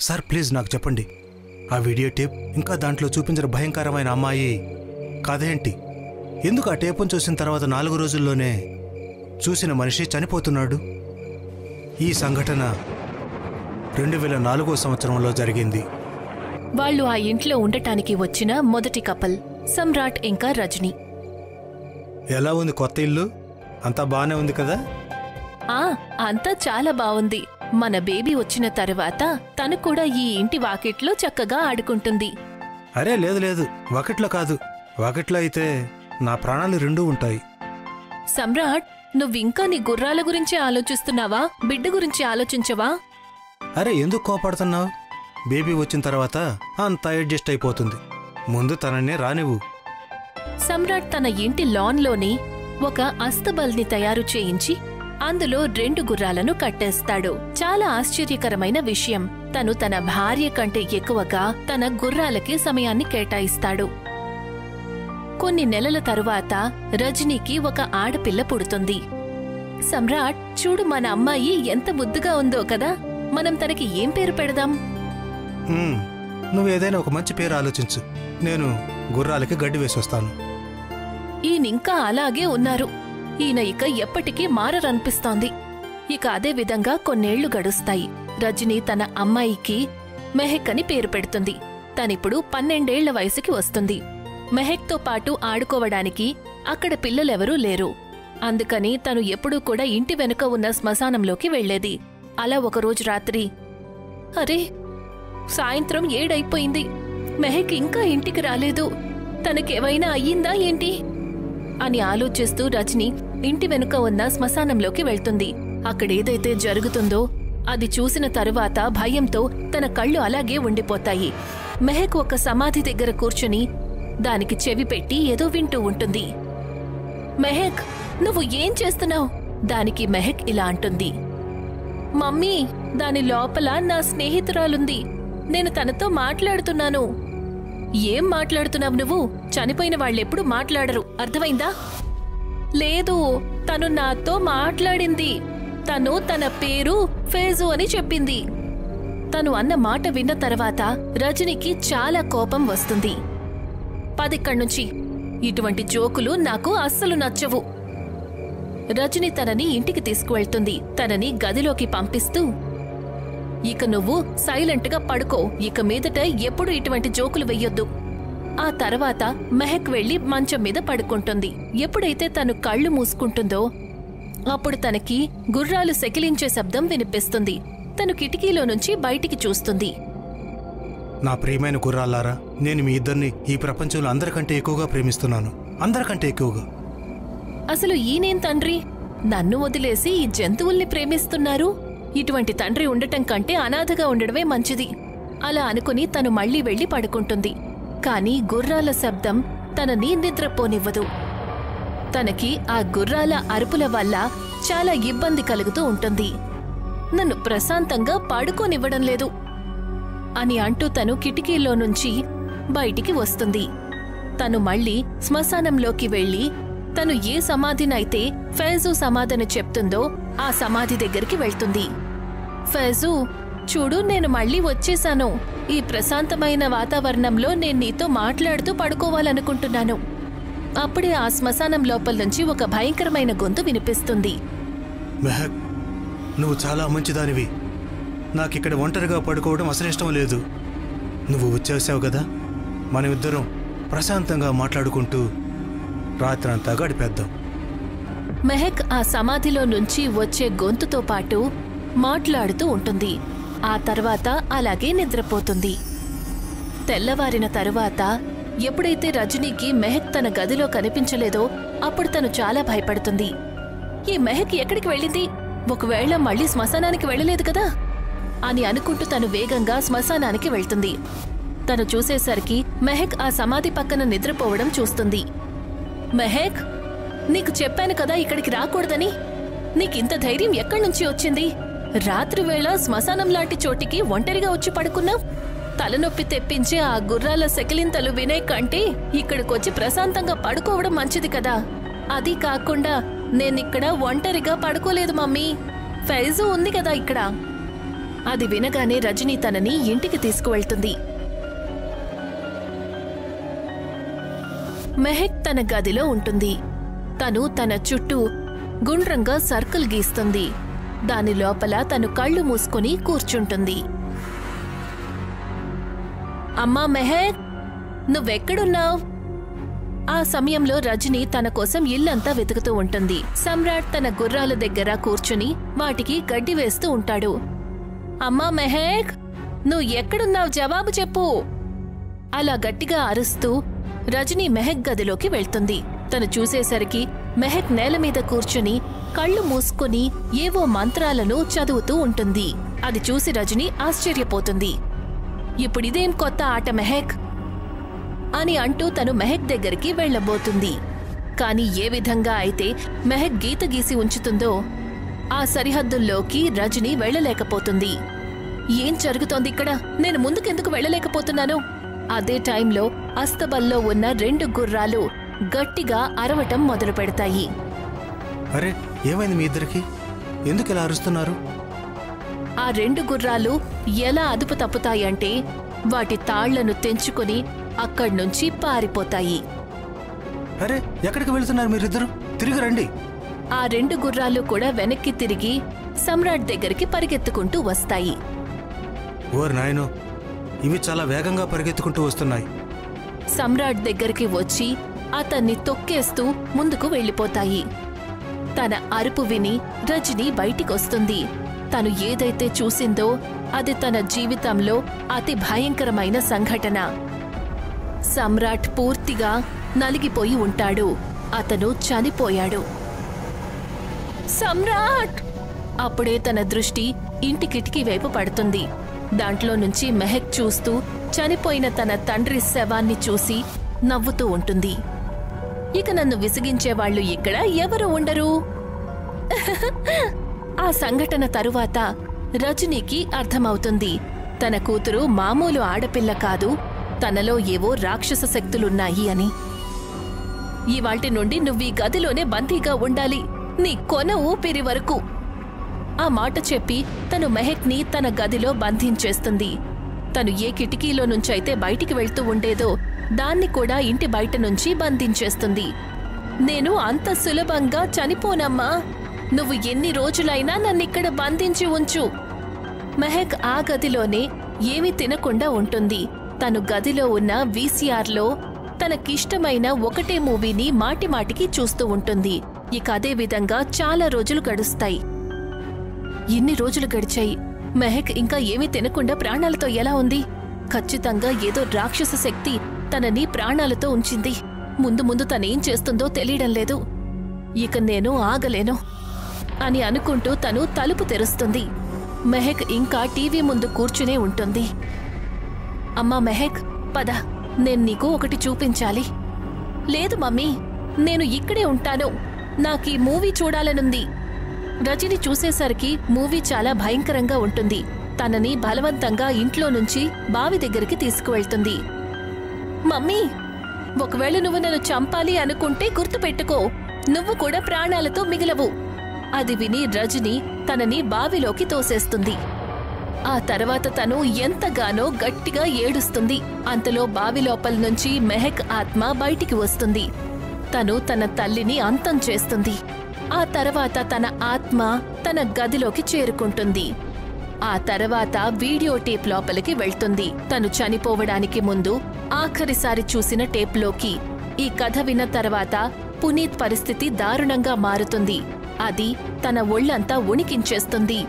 Sir please నాకు చెప్పండి. ఆ వీడియో టేప్ ఇంకా దాంట్లో చూపించిన భయంకరమైన అమ్మాయి కథేంటి ఎందుకు ఆ టేపును చూసిన తర్వాత నాలుగు రోజుల్లోనే చూసిన మనిషి చనిపోతున్నాడు? ఈ సంఘటన రెండు వేల నాలుగో సంవత్సరంలో జరిగింది. వాళ్ళు ఆ ఇంట్లో ఉండటానికి వచ్చిన మొదటి కపల్ సమ్రాట్ ఇంకా రజని. ఎలా ఉంది కొత్త ఇల్లు? అంతా బాగానే ఉంది కదా? ఆ అంతా చాలా బావుంది. మన బేబీ వచ్చిన తరువాత తను కూడా ఈ ఇంటి వాకిట్లో చక్కగా ఆడుకుంటుంది. అరే లేదు లేదు. వాకిట్లో కాదు. వాకిట్లో అయితే నా ప్రాణాలు రెండూ ఉంటాయి. సమ్రాట్ నువ్వింకా నీ గుర్రాల గురించి ఆలోచిస్తున్నావా? బిడ్డ గురించి ఆలోచించవా? అరే ఎందుకు కోపడుతున్నావు? బేబీ వచ్చిన తర్వాత అంతా అడ్జస్ట్ అయిపోతుంది. ముందు తననే రానివ్వు. సమ్రాట్ తన ఇంటి లాన్లోని ఒక అస్తబల్ని తయారు చేయించి అందులో రెండు గుర్రాలను కట్టేస్తాడు. చాలా ఆశ్చర్యకరమైన విషయం. తను తన భార్య కంటే ఎక్కువగా తన గుర్రాలకి సమయాన్ని కేటాయిస్తాడు. కొన్ని నెలల తరువాత రజనీకి ఒక ఆడపిల్ల పుడుతుంది. సమ్రాట్ చూడు మన అమ్మాయి ఎంత ముద్దుగా ఉందో కదా. మనం తనకి ఏం పేరు పెడదాం? మ్మ్. నువ్వు ఏదైనా ఒక మంచి పేరు ఆలోచించు. నేను గుర్రాలకి గడ్డి వేసి వస్తాను ఈయనింకా అలాగే ఉన్నారు. ఈయన ఇక ఎప్పటికీ మారరనిపిస్తోంది. ఇక అదే విధంగా కొన్నేళ్ళు గడుస్తాయి. రజని తన అమ్మాయికి మెహక్ అని పేరు పెడుతుంది. తనిప్పుడు పన్నెండేళ్ళ వయసుకి వస్తుంది. మెహక్తో పాటు ఆడుకోవడానికి అక్కడ పిల్లలెవరూ లేరు. అందుకని తను ఎప్పుడూ కూడా ఇంటి వెనుక ఉన్న శ్మశానంలోకి వెళ్ళేది అలా ఒకరోజు రాత్రి అరే సాయంత్రం ఏడైపోయింది. మెహక్ ఇంకా ఇంటికి రాలేదు. తనకేమైనా అయ్యిందా ఏంటి? అని ఆలోచిస్తూ రజని ఇంటి వెనుక ఉన్న శ్మశానంలోకి వెళ్తుంది. అక్కడేదైతే జరుగుతుందో అది చూసిన తరువాత భయంతో తన కళ్ళు అలాగే ఉండిపోతాయి. మెహక్ ఒక సమాధి దగ్గర కూర్చుని దానికి చెవి పెట్టి ఏదో వింటూ ఉంటుంది. మెహక్ నువ్వు ఏం చేస్తున్నావు? దానికి మెహక్ ఇలా అంటుంది. మమ్మీ దాని లోపల నా స్నేహితురాలుంది. నేను తనతో మాట్లాడుతున్నాను. ఏం మాట్లాడుతున్నావు నువ్వు? చనిపోయిన వాళ్ళెప్పుడు మాట్లాడరు. అర్థమైందా? లేదు తను నాతో మాట్లాడింది. తను తన పేరు ఫేజు అని చెప్పింది. తను అన్న మాట విన్న తర్వాత రజనికి చాలా కోపం వస్తుంది. పదిక్కడ్నుంచి ఇటువంటి జోకులు నాకు అస్సలు నచ్చవు. రజని తనని ఇంటికి తీసుకువెళ్తుంది. తనని గదిలోకి పంపిస్తూ ఇక నువ్వు సైలెంట్గా పడుకో. ఇక మీదట ఎప్పుడు ఇటువంటి జోకులు వెయ్యొద్దు. ఆ తర్వాత మెహక్ వెళ్ళి మంచం మీద పడుకుంటుంది. ఎప్పుడైతే తను కళ్ళు మూసుకుంటుందో అప్పుడు తనకి గుర్రాలు సెకిలించే శబ్దం వినిపిస్తుంది. తను కిటికీలో నుంచి బయటికి చూస్తుంది. నా ప్రియమైన గుర్రాలారా నేను మీ ఇద్దరిని ఈ ప్రపంచంలో అందరికంటే ఎక్కువగా ప్రేమిస్తున్నాను. అందరికంటే ఎక్కువగా. అసలు ఈయనేం తండ్రి? నన్ను వదిలేసి ఈ జంతువుల్ని ప్రేమిస్తున్నారు? ఇటువంటి తండ్రి ఉండటం కంటే అనాథగా ఉండడమే మంచిది. అలా అనుకుని తను మళ్ళీ వెళ్ళి పడుకుంటుంది. కాని గుర్రాల శబ్దం తనని నిద్రపోనివ్వదు. తనకి ఆ గుర్రాల అరుపుల వల్ల చాలా ఇబ్బంది కలుగుతూ ఉంటుంది. నన్ను ప్రశాంతంగా పాడుకోనివ్వడం లేదు అని అంటూ తను కిటికీలో నుంచి బయటికి వస్తుంది. తను మళ్ళీ శ్మశానంలోకి వెళ్ళి తను ఏ సమాధినైతే ఫైజు సమాధిని చెప్తుందో ఆ సమాధి దగ్గరికి వెళ్తుంది. ఫైజు చూడు నేను మళ్ళీ వచ్చేశాను. ఈ ప్రశాంతమైన వాతావరణంలో నేను నీతో మాట్లాడుతూ పడుకోవాలనుకుంటున్నాను. అప్పుడే ఆ శ్మశానం లోపల నుంచి ఒక భయంకరమైన గొంతు వినిపిస్తుంది. మెహక్ నువ్వు చాలా మంచిదానివి. నాకిక్కడ ఒంటరిగా పడుకోవడం అసలు ఇష్టం లేదు. నువ్వు వచ్చేసావు కదా? మనమిద్దరం ప్రశాంతంగా మాట్లాడుకుంటూ రాత్రంతా గడిపేద్దాం. మెహక్ ఆ సమాధిలో నుంచి వచ్చే గొంతుతో పాటు మాట్లాడుతూ ఉంటుంది. ఆ తర్వాత అలాగే నిద్రపోతుంది. తెల్లవారిన తరువాత ఎప్పుడైతే రజనీకి మెహక్ తన గదిలో కనిపించలేదో అప్పుడు తను చాలా భయపడుతుంది. ఈ మెహక్ ఎక్కడికి వెళ్ళింది? ఒకవేళ మళ్ళీ శ్మశానానికి వెళ్ళలేదు కదా? అని అనుకుంటూ తను వేగంగా శ్మశానానికి వెళ్తుంది. తను చూసేసరికి మెహక్ ఆ సమాధి పక్కన నిద్రపోవడం చూస్తుంది. మెహక్ నీకు చెప్పాను కదా ఇక్కడికి రాకూడదని? నీకింత ధైర్యం ఎక్కడి నుంచి వచ్చింది? రాత్రివేళ శ్మశానం లాంటి చోటికి ఒంటరిగా వచ్చి పడుకున్నావు? తలనొప్పి తెప్పించే ఆ గుర్రాల సెకిలింతలు వినే కంటే ఇక్కడికొచ్చి ప్రశాంతంగా పడుకోవడం మంచిది కదా. అది కాకుండా నేనిక్కడ ఒంటరిగా పడుకోలేదు మమ్మీ. ఫైజు ఉంది కదా ఇక్కడ. అది వినగానే రజనీ తనని ఇంటికి తీసుకువెళ్తుంది. మెహక్ తన గదిలో ఉంటుంది. తను తన చుట్టూ గుండ్రంగా సర్కిల్ గీస్తుంది. దాని లోపల తను కళ్ళు మూసుకొని కూర్చుంటుంది. అమ్మా మెహక్ నువ్వెక్కడున్నావు? ఆ సమయంలో రజని తన కోసం ఇల్లంతా వెతుకుతూ ఉంటుంది. సమ్రాట్ తన గుర్రాల దగ్గర కూర్చుని వాటికి గడ్డి వేస్తూ ఉంటాడు. అమ్మా మెహక్ నువ్వు ఎక్కడున్నావు? జవాబు చెప్పు. అలా గట్టిగా అరుస్తూ రజని మెహక్ గదిలోకి వెళ్తుంది. తను చూసేసరికి మెహక్ నేల మీద కూర్చుని కళ్ళు మూసుకొని ఏవో మంత్రాలను చదువుతూ ఉంటుంది. అది చూసి రజని ఆశ్చర్యపోతుంది. ఇప్పుడిదేం కొత్త ఆట మెహక్? అని అంటూ తను మెహక్ దగ్గరికి వెళ్ళబోతుంది. కాని ఏ విధంగా అయితే మెహక్ గీత గీసి ఉంచుతుందో ఆ సరిహద్దుల్లోకి రజని వెళ్ళలేకపోతుంది. ఏం జరుగుతోంది ఇక్కడ? నేను ముందుకెందుకు వెళ్ళలేకపోతున్నాను? అదే టైంలో అస్తబల్లో ఉన్న రెండు గుర్రాలు గట్టిగా అరవటం మొదలు పెడతాయి అరే ఏమైంది మీ ఇద్దరికి? ఎందుకు ఇలా అరుస్తున్నారు? ఆ రెండు గుర్రాలు ఎలా అదుపు తప్పుతాయంటే వాటి తాళ్ళను తెంచుకొని అక్కడ్నుంచి పారిపోతాయి. అరే ఎక్కడికి వెళ్తున్నారు మీరిద్దరు? తిరిగి రండి. ఆ రెండు గుర్రాలు కూడా వెనక్కి తిరిగి సమ్రాట్ దగ్గరికి పరిగెత్తుకుంటూ వస్తాయి. ఓర్ నాయనో ఇవి చాలా వేగంగా పరిగెత్తుకుంటూ వస్తున్నాయి. సమ్రాట్ దగ్గరికి వచ్చి అతన్ని తొక్కేస్తూ ముందుకు వెళ్ళిపోతాయి. తన అరుపు విని రజని బయటికొస్తుంది. తను ఏదైతే చూసిందో అది తన జీవితంలో అతి భయంకరమైన సంఘటన. సమ్రాట్ పూర్తిగా నలిగిపోయి ఉంటాడు. అతను చనిపోయాడు. సమ్రాట్! అప్పుడే తన దృష్టి ఇంటి కిటికీ వైపు పడుతుంది. దాంట్లో నుంచి మెహక్ చూస్తూ చనిపోయిన తన తండ్రి శవాన్ని చూసి నవ్వుతూ ఉంటుంది. ఇక నన్ను విసిగించేవాళ్ళు ఇక్కడ ఎవరు ఉండరు. ఆ సంఘటన తరువాత రజనీకి అర్థమవుతుంది. తన కూతురు మామూలు ఆడపిల్ల కాదు తనలో ఏవో రాక్షస శక్తులున్నాయి అని. ఇవాల్టి నుండి నువ్వీ గదిలోనే బందీగా ఉండాలి. నీ కొన ఊపిరి వరకు. ఆ మాట చెప్పి తను మెహక్ని తన గదిలో బంధించేస్తుంది. తను ఏ కిటికీలో నుంచైతే బయటికి వెళ్తూ ఉండేదో దాన్ని కూడా ఇంటి బయట నుంచి బంధించేస్తుంది. నేను అంత సులభంగా చనిపోనమ్మా. నువ్వు ఎన్ని రోజులైనా నన్నిక్కడ బంధించి ఉంచు. మెహక్ ఆ గదిలోనే ఏమీ తినకుండా ఉంటుంది. తను గదిలో ఉన్న వీసీఆర్లో తనకిష్టమైన ఒకటే మూవీని మాటిమాటికి చూస్తూ ఉంటుంది. ఇక అదే విధంగా చాలా రోజులు గడుస్తాయి. ఎన్ని రోజులు గడిచాయి? మెహక్ ఇంకా ఏమీ తినకుండా ప్రాణాలతో ఎలా ఉంది? ఖచ్చితంగా ఏదో రాక్షస శక్తి తనని ప్రాణాలతో ఉంచింది. ముందు ముందు తనేం చేస్తుందో తెలియడం లేదు. ఇక నేను ఆగలేను అని అనుకుంటూ తను తలుపు తెరుస్తుంది. మెహక్ ఇంకా టీవీ ముందు కూర్చునే ఉంటుంది. అమ్మా మెహక్ పద నేను నీకు ఒకటి చూపించాలి. లేదు మమ్మీ నేను ఇక్కడే ఉంటాను. నాకీ మూవీ చూడాలనుంది. రజని చూసేసరికి మూవీ చాలా భయంకరంగా ఉంటుంది. తనని బలవంతంగా ఇంట్లో నుంచి బావి దగ్గరికి తీసుకువెళ్తుంది. మమ్మీ ఒకవేళ నువ్వు నన్ను చంపాలి అనుకుంటే గుర్తుపెట్టుకో. నువ్వు కూడా ప్రాణాలతో మిగిలవు. అది విని రజని తనని బావిలోకి తోసేస్తుంది. ఆ తర్వాత తను ఎంతగానో గట్టిగా ఏడుస్తుంది. అంతలో బావి లోపల నుంచి మెహక్ ఆత్మ బయటికి వస్తుంది. తను తన తల్లిని అంతం చేస్తుంది. ఆ తర్వాత తన ఆత్మ తన గదిలోకి చేరుకుంటుంది. ఆ తర్వాత వీడియో టేప్ లోపలికి వెళ్తుంది. తను చనిపోవడానికి ముందు ఆఖరిసారి చూసిన టేప్లోకి. ఈ కథ విన్న తర్వాత పునీత్ పరిస్థితి దారుణంగా మారుతుంది. అది తన ఒళ్ళంతా ఉణికించేస్తుంది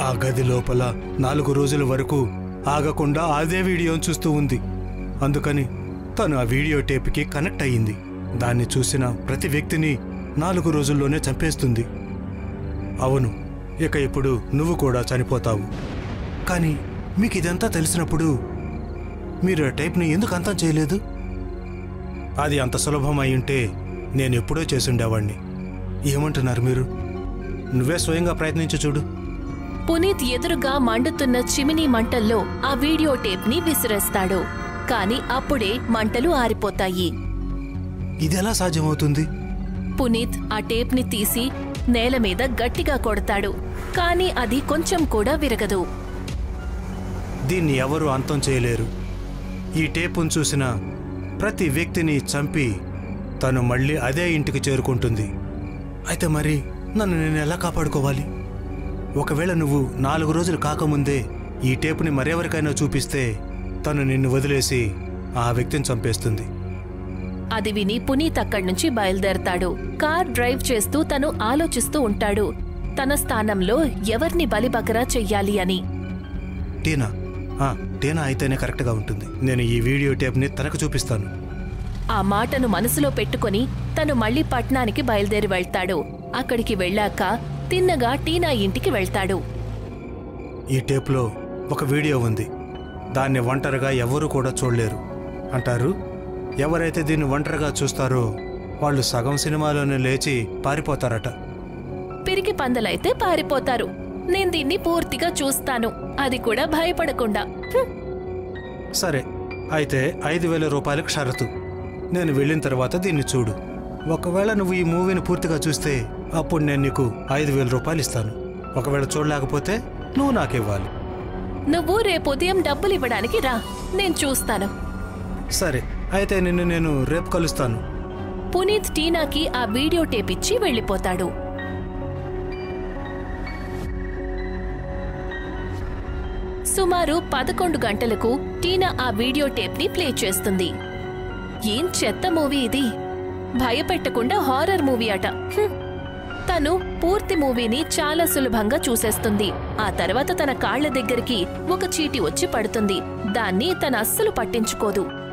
ఆ గది లోపల నాలుగు రోజుల వరకు ఆగకుండా అదే వీడియోను చూస్తూ ఉంది. అందుకని తను ఆ వీడియో టేప్కి కనెక్ట్ అయ్యింది. దాన్ని చూసిన ప్రతి వ్యక్తిని నాలుగు రోజుల్లోనే చంపేస్తుంది. అవును ఇక ఇప్పుడు నువ్వు కూడా చనిపోతావు. కానీ మీకు ఇదంతా తెలిసినప్పుడు మీరు ఆ టైప్ని ఎందుకు అంతం చేయలేదు? అది అంత సులభం ఉంటే నేను ఎప్పుడో చేసుండేవాణ్ణి. ఏమంటున్నారు మీరు? నువ్వే స్వయంగా ప్రయత్నించి చూడు. పునీత్ ఎదురుగా మండుతున్న చిమినీ మంటల్లో ఆ వీడియో టేప్ని విసిరేస్తాడు. కాని అప్పుడే మంటలు ఆరిపోతాయి. ఇది ఎలా సాధ్యమవుతుంది? పునీత్ ఆ టేప్ని తీసి నేల మీద గట్టిగా కొడతాడు. కానీ అది కొంచెం కూడా విరగదు. దీన్ని ఎవరూ అంతం చేయలేరు. ఈ టేపును చూసిన ప్రతి వ్యక్తిని చంపి తను మళ్ళీ అదే ఇంటికి చేరుకుంటుంది. అయితే మరి నన్ను నేను ఎలా కాపాడుకోవాలి? ఒకవేళ నువ్వు నాలుగు రోజులు కాకముందే ఈ టేపుని మరెవరికైనా చూపిస్తే తను నిన్ను వదిలేసి ఆ వ్యక్తిని చంపేస్తుంది. అది విని పునీత్ అక్కడి నుంచి బయలుదేరతాడు. కార్ డ్రైవ్ చేస్తూ తను ఆలోచిస్తూ ఉంటాడు. తన స్థానంలో ఎవర్ని బలిబకరా చెయ్యాలి అని. టీనా? ఆ, టీనా అయితేనే కరెక్ట్గా ఉంటుంది. నేను ఈ వీడియో టేప్ని తనకు చూపిస్తాను. ఆ మాటను మనసులో పెట్టుకొని తను మళ్ళీ పట్నానికి బయలుదేరి వెళ్తాడు. అక్కడికి వెళ్ళాక తిన్నగా టీనా ఇంటికి వెళ్తాడు. ఈ టేప్లో ఒక వీడియో ఉంది. దాన్ని ఒంటరిగా ఎవరూ కూడా చూడలేరు. అంటారు? ఎవరైతే దీన్ని ఒంటరిగా చూస్తారో వాళ్ళు సగం సినిమాలోనే లేచి పారిపోతారట. పిరికి పందలైతే పారిపోతారు. నేను దీన్ని పూర్తిగా చూస్తాను. అది కూడా భయపడకుండా. సరే అయితే ఐదు వేల రూపాయలకు షరతు. నేను వెళ్ళిన తర్వాత దీన్ని చూడు. ఒకవేళ నువ్వు ఈ మూవీని పూర్తిగా చూస్తే అప్పుడు నేను నీకు ఐదు వేల రూపాయలు ఇస్తాను. ఒకవేళ చూడలేకపోతే నువ్వు నాకు ఇవ్వాలి. నువ్వు రేపు ఉదయం డబ్బులు ఇవ్వడానికి రా. నేను చూస్తాను. సరే. అయితే నిన్ను నేను రేపు కలుస్తాను. పునీత్ టీనాకి ఆ వీడియో టేప్ ఇచ్చి వెళ్ళిపోతాడు. సుమారు పదకొండు గంటలకు టీనా ఆ వీడియో టేప్ని ప్లే చేస్తుంది. ఏం చెత్త మూవీ ఇది? భయపెట్టకుండా హారర్ మూవీ అట. తను పూర్తి మూవీని చాలా సులభంగా చూసేస్తుంది. ఆ తర్వాత తన కాళ్ళ దగ్గరికి ఒక చీటి వచ్చి పడుతుంది. దాన్ని తన అస్సలు పట్టించుకోదు.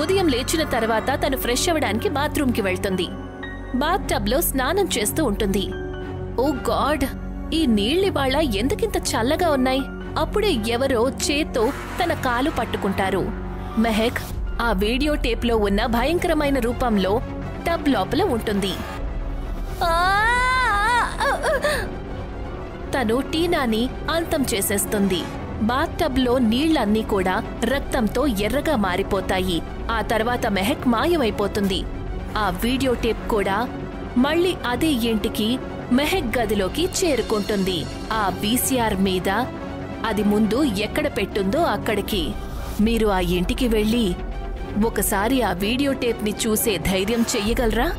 ఉదయం లేచిన తర్వాత తను ఫ్రెష్ అవ్వడానికి బాత్రూంకి వెళ్తుంది. బాత్ టబ్లో స్నానం చేస్తూ ఉంటుంది. Oh god! ఈ నీళ్ళివాళ ఎందుకింత చల్లగా ఉన్నాయి? అప్పుడే ఎవరో చేత్తో తన కాలు పట్టుకుంటారు. మెహక్ ఆ వీడియో టేప్లో ఉన్న భయంకరమైన రూపంలో టబ్ లోపల ఉంటుంది. తను టీనాని అంతం చేసేస్తుంది. బాత్టబ్లో నీళ్ళన్నీ కూడా రక్తంతో ఎర్రగా మారిపోతాయి. ఆ తర్వాత మెహక్ మాయమైపోతుంది. ఆ వీడియో టేప్ కూడా మళ్ళీ అదే ఇంటికి మెహక్ గదిలోకి చేరుకుంటుంది. ఆ వీసీఆర్ మీద అది ముందు ఎక్కడ పెట్టుందో అక్కడికి. మీరు ఆ ఇంటికి వెళ్ళి ఒకసారి ఆ వీడియో టేప్ని చూసే ధైర్యం చెయ్యగలరా?